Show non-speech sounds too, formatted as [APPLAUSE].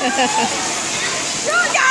[LAUGHS] Júlia!